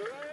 Hooray!